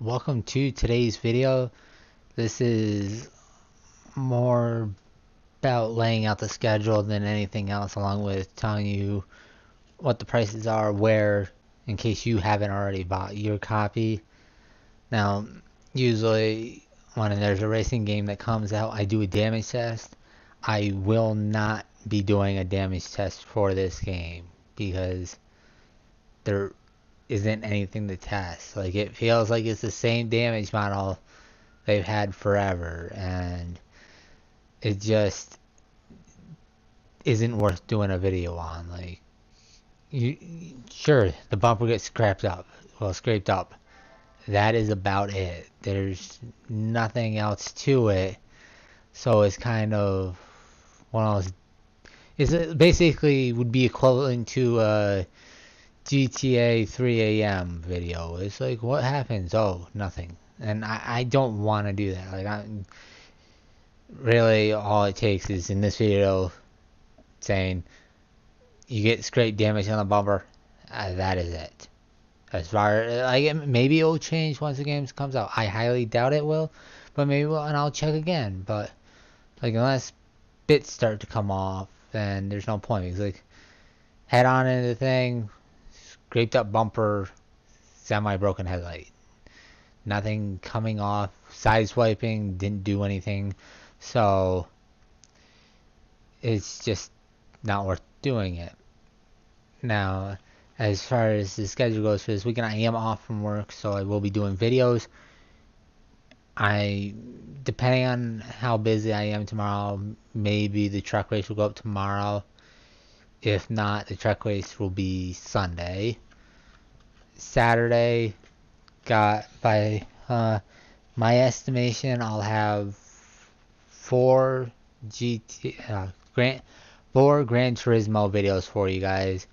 welcome to today's video. This is more about laying out the schedule than anything else along with telling you what the prices are, where, in case you haven't already bought your copy. Now, usually when there's a racing game that comes out, I do a damage test. I will not be doing a damage test for this game because there isn't anything to test. Like it feels like it's the same damage model they've had forever, and it just isn't worth doing a video on. Like, you sure the bumper gets scraped up, well scraped up. That is about it. There's nothing else to it, so it's kind of one of those. It's basically would be equivalent to a GTA 3 a.m. video. It's like, what happens? Oh, nothing. And I, I don't want to do that. Like, I really all it takes is in this video saying you get scrape damage on the bumper. Uh, that is it. As far like maybe it'll change once the game comes out. I highly doubt it will, but maybe will, and I'll check again. But like unless bits start to come off, then there's no point. Because like head on into the thing, scraped up bumper, semi broken headlight. Nothing coming off, side swiping, didn't do anything. So it's just not worth doing it. Now, as far as the schedule goes for this weekend, I am off from work, so I will be doing videos. I, depending on how busy I am tomorrow, maybe the truck race will go up tomorrow. If not, the truck race will be Sunday. Saturday, got by uh, my estimation, I'll have four GT uh, Grand four Gran Turismo videos for you guys,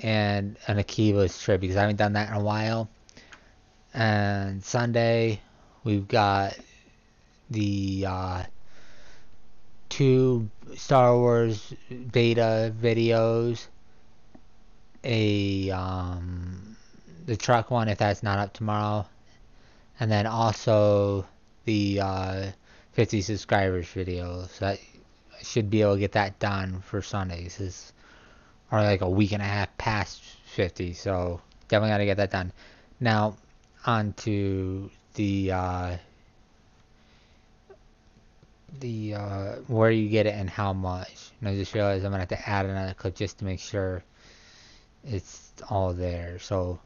and an Akiba's trip because I haven't done that in a while. And Sunday, we've got the uh, two Star Wars beta videos, a um, the truck one if that's not up tomorrow, and then also the uh, 50 subscribers video. So I should be able to get that done for Sundays. Is or like a week and a half past 50, so definitely got to get that done. Now on to the uh, the uh, where you get it and how much. And I just realized I'm gonna have to add another clip just to make sure it's all there. So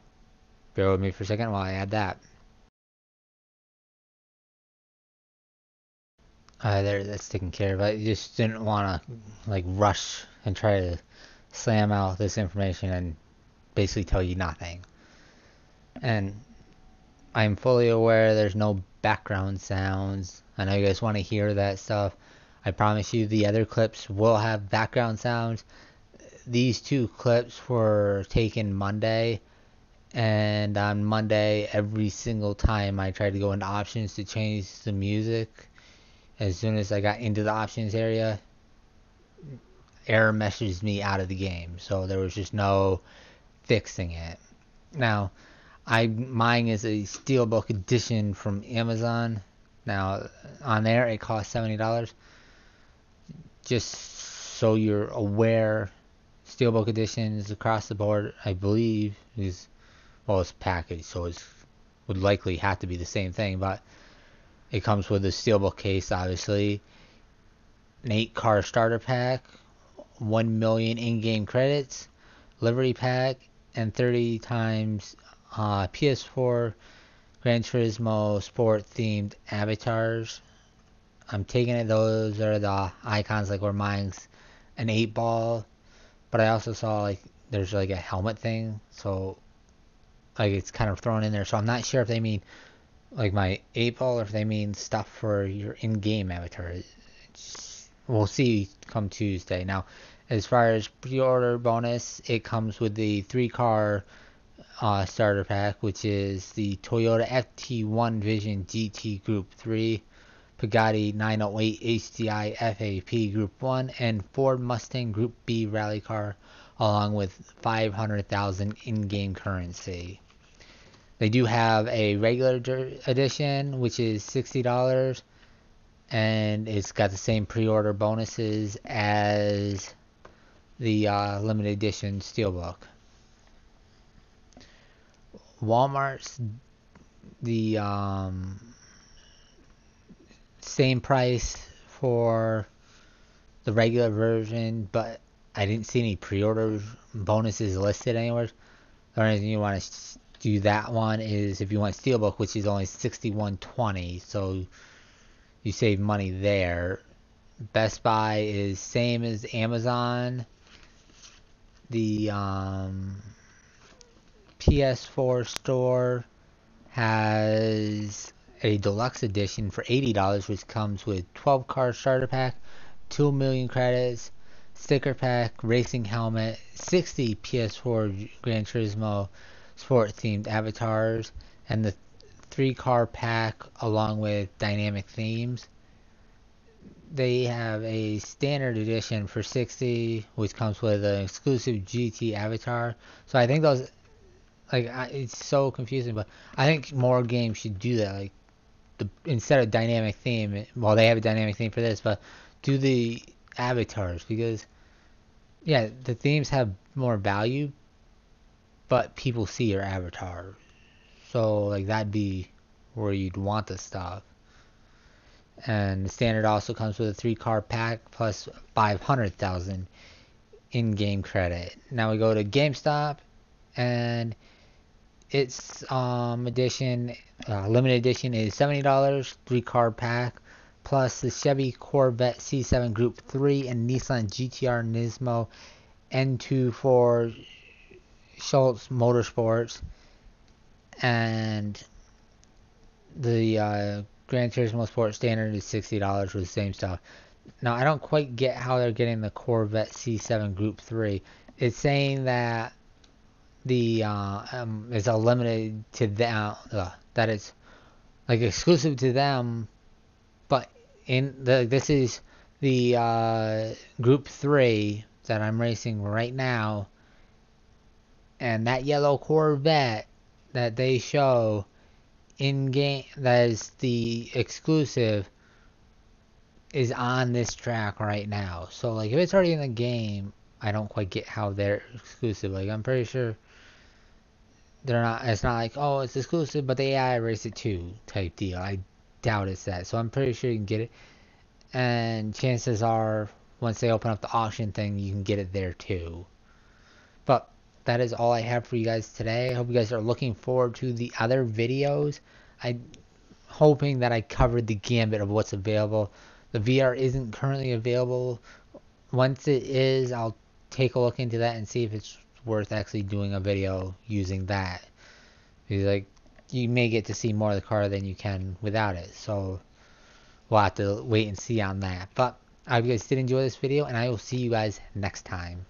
bear with me for a second while I add that. Uh, there, that's taken care of. I just didn't want to like rush and try to slam out this information and basically tell you nothing. And I'm fully aware there's no background sounds. I know you guys want to hear that stuff. I promise you the other clips will have background sounds. These two clips were taken Monday. And on Monday, every single time I tried to go into options to change the music, as soon as I got into the options area, error messaged me out of the game. So there was just no fixing it. Now, I mine is a steelbook edition from Amazon. Now, on there it costs seventy dollars. Just so you're aware, steelbook editions across the board, I believe, is well, it's packaged, so it would likely have to be the same thing. But it comes with a steelbook case, obviously, an eight car starter pack, one million in-game credits, livery pack, and 30 times uh, PS4 Gran Turismo Sport themed avatars. I'm taking it those are the icons like where mine's an 8 ball, but I also saw like there's like a helmet thing, so like it's kind of thrown in there. So I'm not sure if they mean like my 8 ball or if they mean stuff for your in-game avatar. we'll see come Tuesday. Now, as far as pre-order bonus, it comes with the three car uh, starter pack, which is the Toyota FT1 Vision GT Group 3, Pagani 908 HDI FAP Group 1, and Ford Mustang Group B rally car, along with 500,000 in-game currency. They do have a regular edition, which is $60, and it's got the same pre-order bonuses as the uh, limited edition steelbook. Walmart's the um, same price for the regular version, but I didn't see any pre-order bonuses listed anywhere. The only reason you want to do that one is if you want Steelbook, which is only 61.20, so you save money there. Best Buy is same as Amazon. The um, PS4 store has a deluxe edition for $80, which comes with 12 card starter pack, 2 million credits, sticker pack, racing helmet, 60 PS4 Gran Turismo sport themed avatars, and the three car pack along with dynamic themes. They have a standard edition for 60, which comes with an exclusive GT avatar. So I think those, like, it's so confusing, but I think more games should do that. Like, the instead of dynamic theme, well, they have a dynamic theme for this, but do the avatars because, yeah, the themes have more value, but people see your avatar. So like that'd be where you'd want the stuff. And the standard also comes with a three car pack plus 500,000 in-game credit. Now we go to GameStop and its um, edition, uh, limited edition is $70, three card pack, plus the Chevy Corvette C7 Group 3 and Nissan GTR Nismo N24 Schulze Motorsports, and the uh, Gran Turismo Sport Standard is sixty dollars with the same stuff. Now I don't quite get how they're getting the Corvette C7 Group Three. It's saying that the uh, um, is a limited to them uh, that it's like exclusive to them, but in the this is the uh, Group Three that I'm racing right now and that yellow Corvette that they show in game that is the exclusive is on this track right now. So like if it's already in the game, I don't quite get how they're exclusive. Like I'm pretty sure they're not it's not like, oh it's exclusive but the AI race it too type deal. I doubt it's that. So I'm pretty sure you can get it. And chances are once they open up the auction thing you can get it there too. But that is all I have for you guys today. I hope you guys are looking forward to the other videos. I'm hoping that I covered the gambit of what's available. The VR isn't currently available. Once it is, I'll take a look into that and see if it's worth actually doing a video using that. Because like you may get to see more of the car than you can without it. So we'll have to wait and see on that. But I hope you guys did enjoy this video and I will see you guys next time.